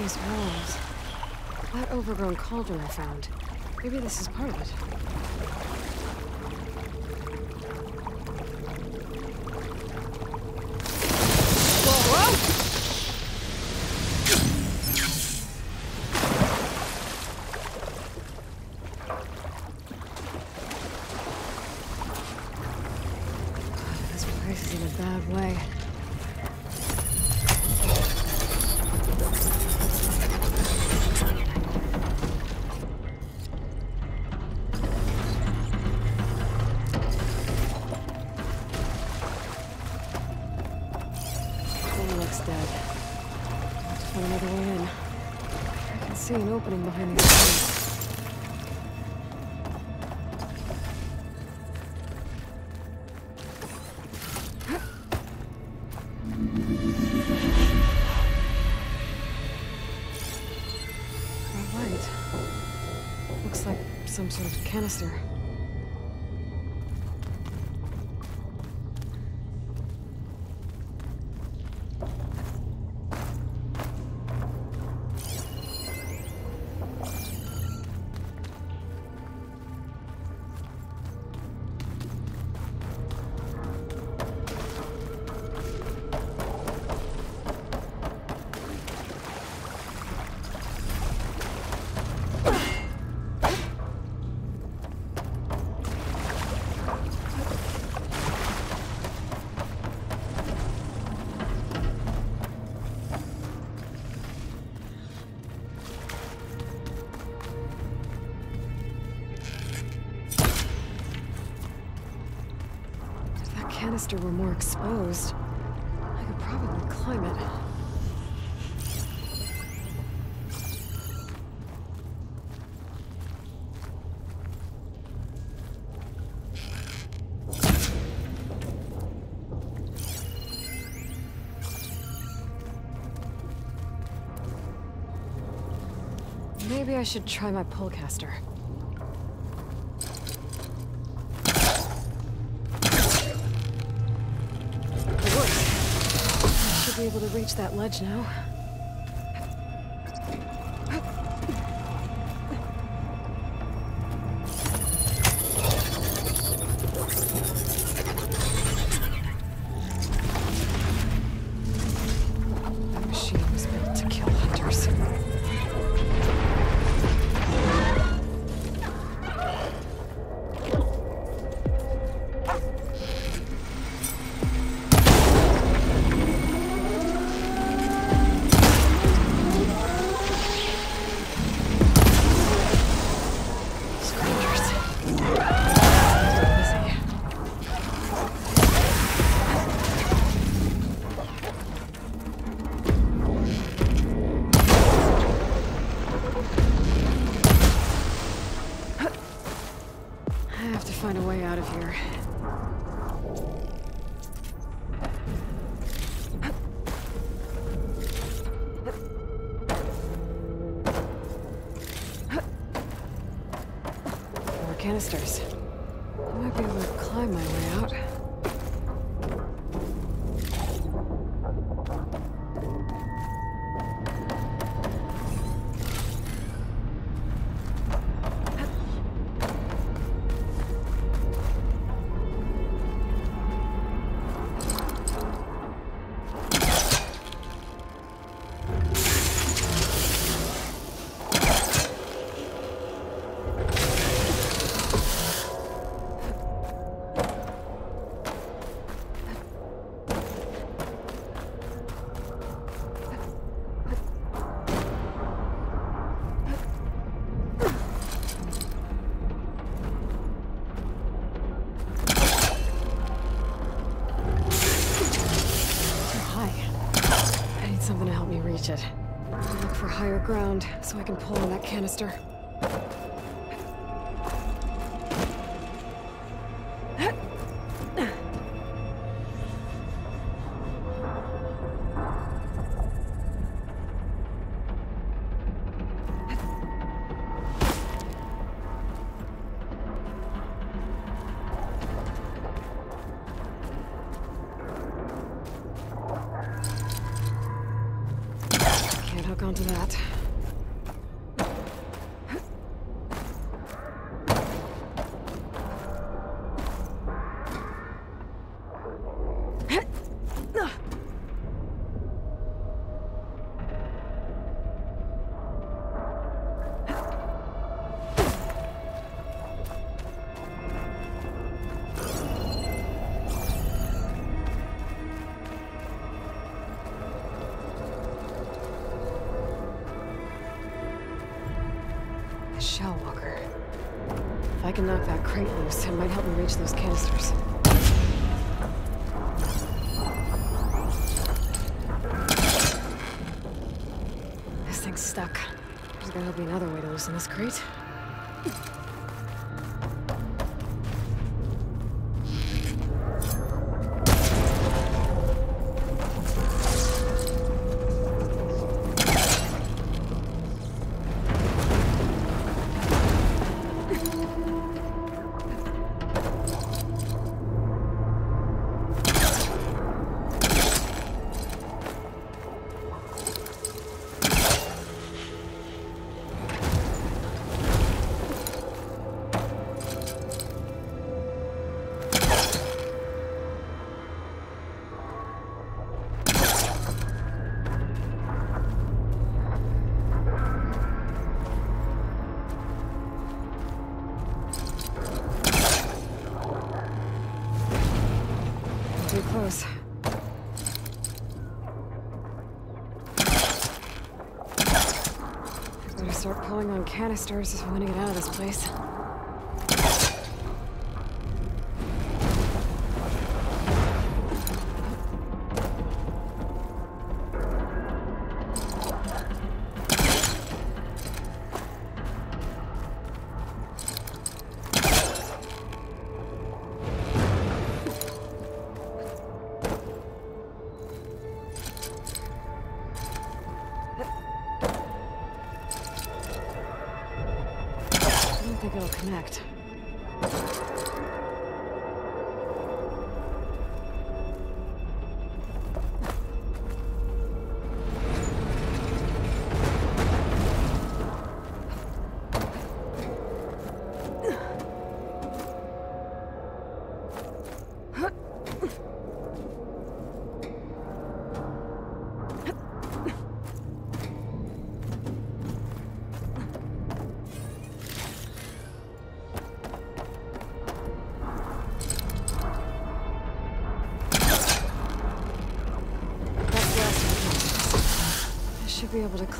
these walls. That overgrown cauldron I found. Maybe this is part of it. Opening behind walls. All right. Looks like some sort of canister. Canister were more exposed, I could probably climb it. Maybe I should try my pullcaster. Reach that ledge now. Ground so I can pull on that canister. Shell walker. If I can knock that crate loose, it might help me reach those canisters. This thing's stuck. There's gotta be another way to loosen this crate. Canisters if I'm gonna get out of this place.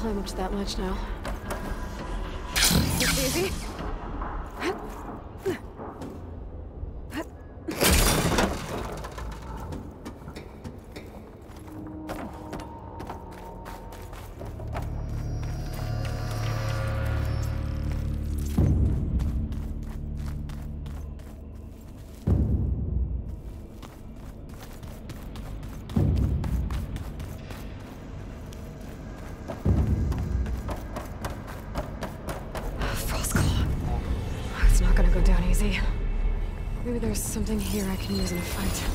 Should be able to climb up to that much now. There's something here I can use in a fight.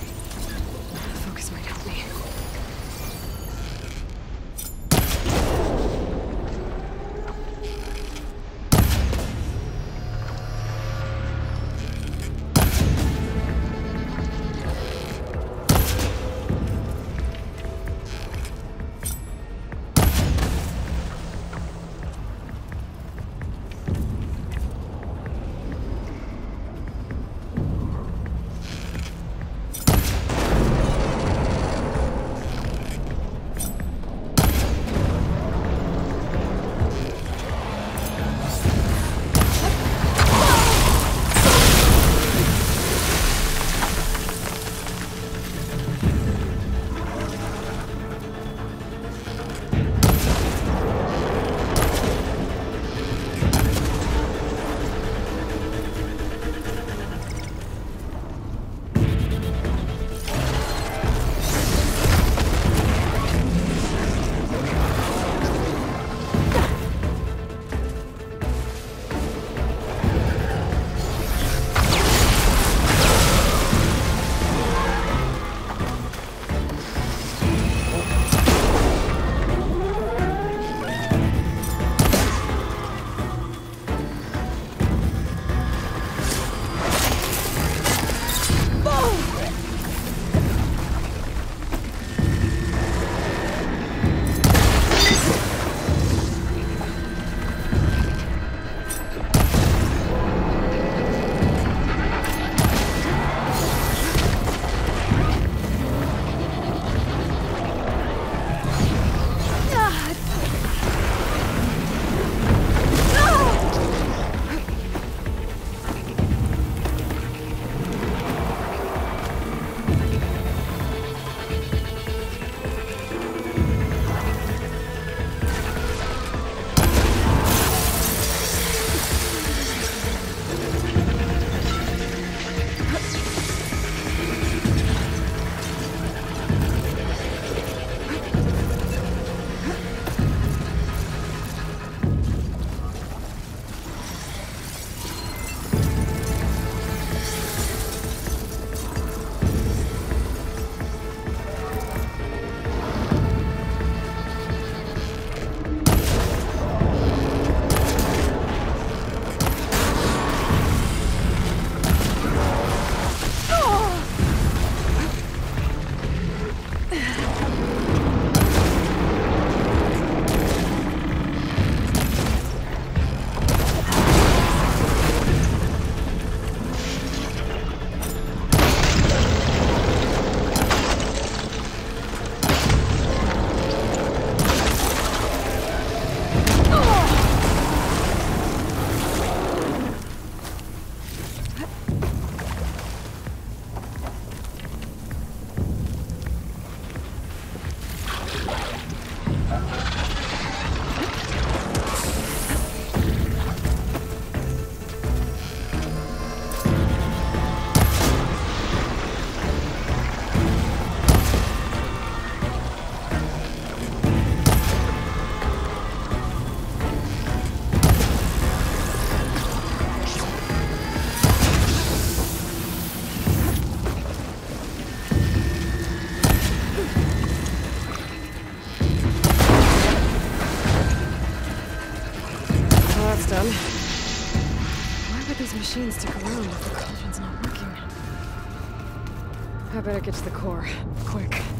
I better get to the core. Quick.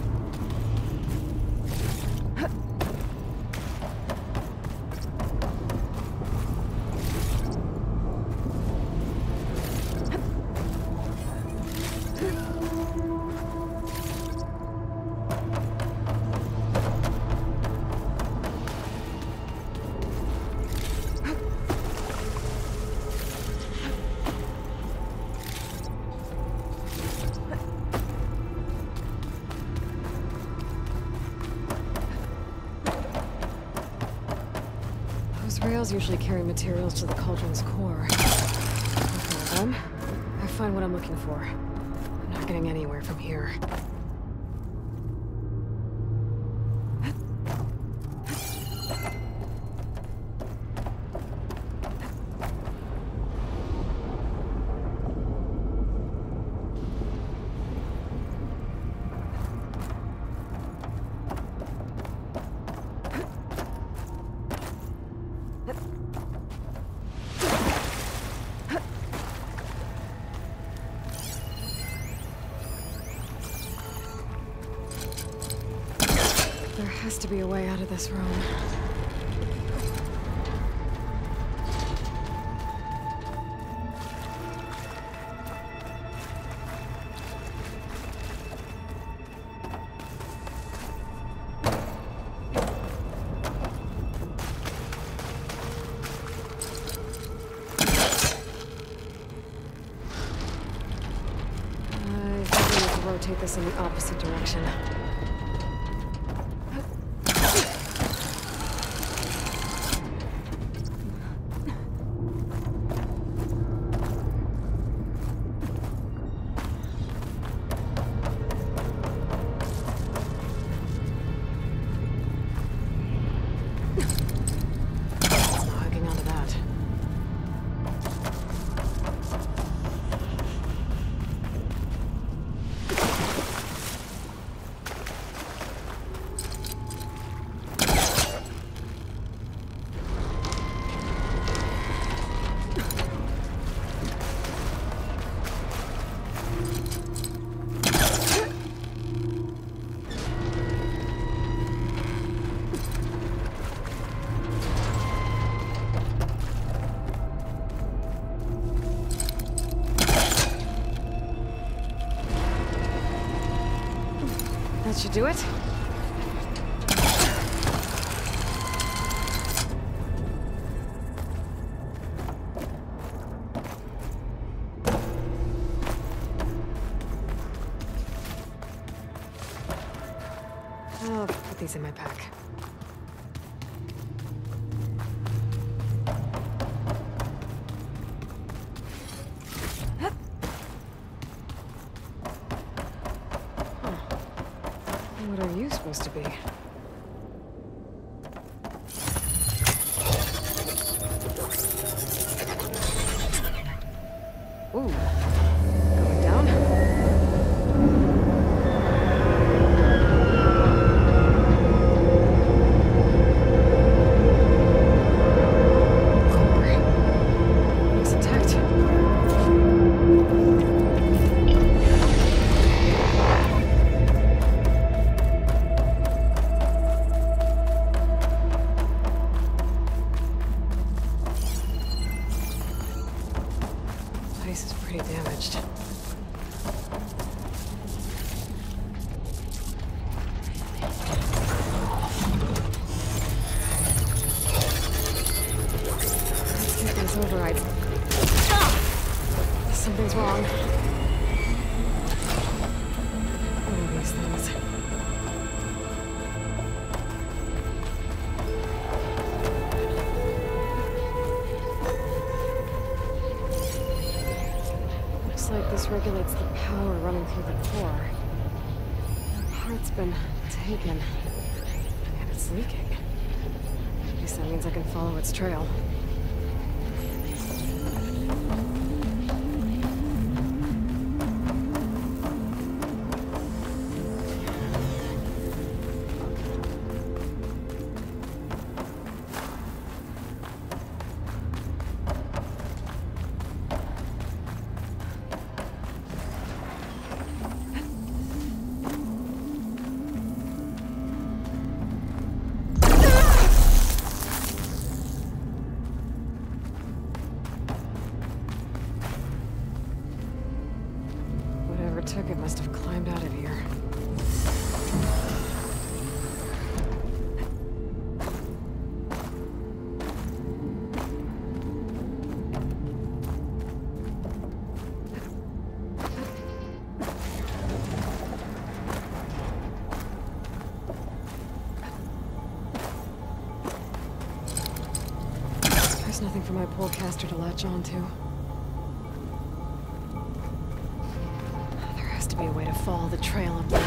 materials to the cauldron's core. I'm I find what I'm looking for. I'm not getting anywhere from here. has to be a way out of this room. do it? to be. Must have climbed out of here. There's nothing for my pullcaster to latch onto. Trail up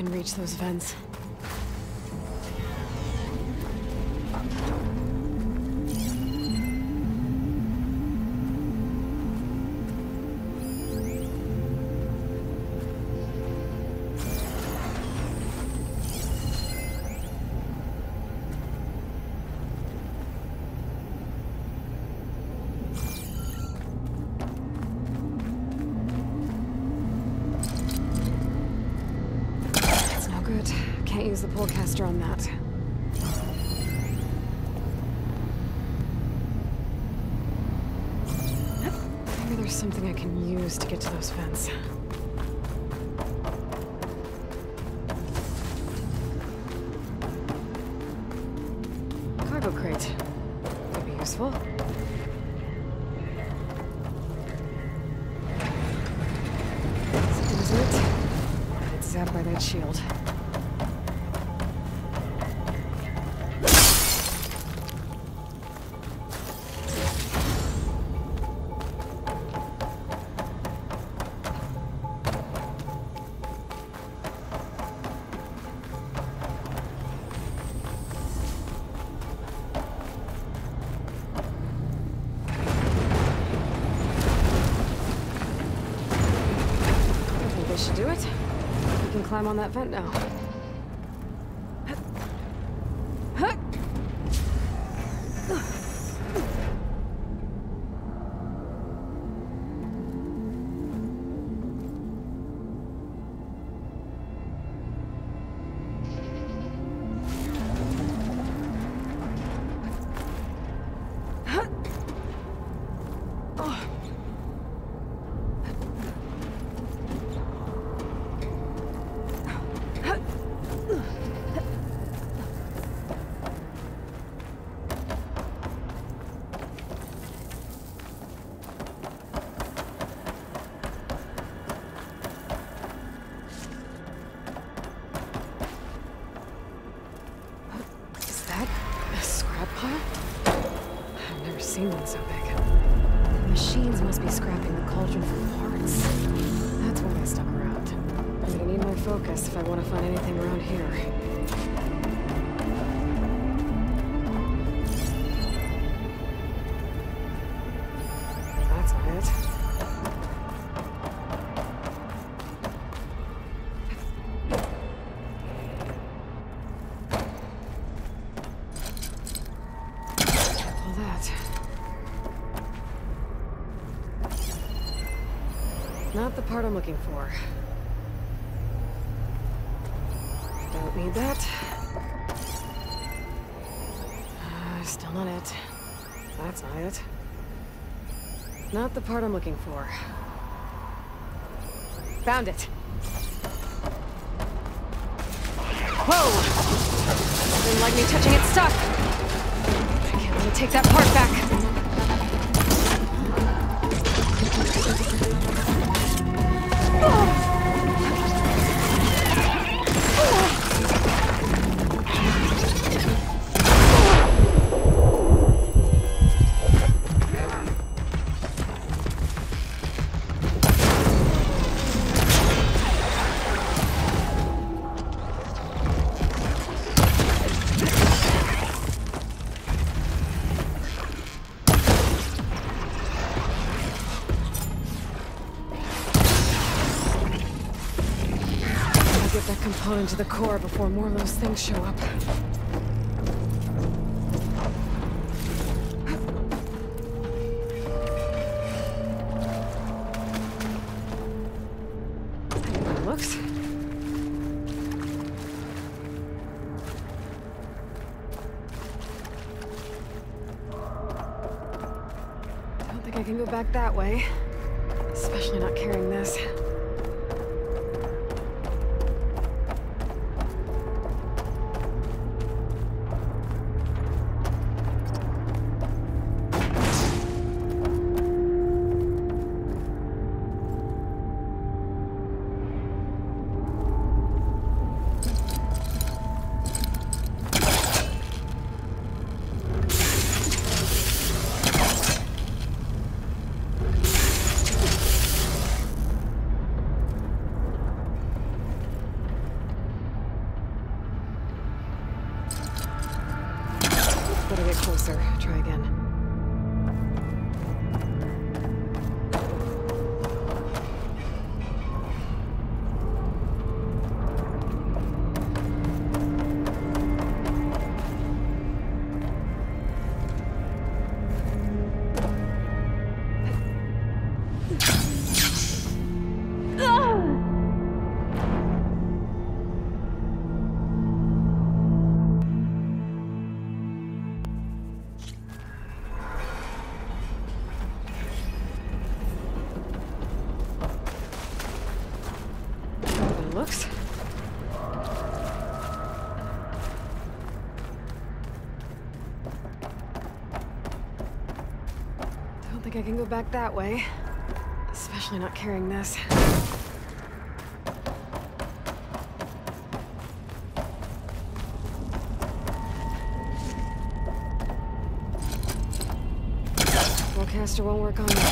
can reach those vents. Climb on that vent now. The machines must be scrapping the cauldron for parts. That's why they stuck around. I'm gonna need more focus if I want to find anything around here. Looking for. Don't need that. Uh, still not it. That's not it. Not the part I'm looking for. Found it. Whoa! Didn't like me touching its stuff. I can't let me take that part back. Component to the core before more of those things show up. Can go back that way. Especially not carrying this. Pullcaster won't work on. That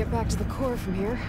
get back to the core from here.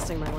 Guess my